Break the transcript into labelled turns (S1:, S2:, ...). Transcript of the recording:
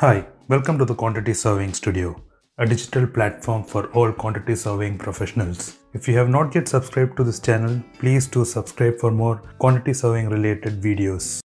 S1: Hi, welcome to the Quantity Surveying Studio, a digital platform for all quantity surveying professionals. If you have not yet subscribed to this channel, please do subscribe for more quantity surveying related videos.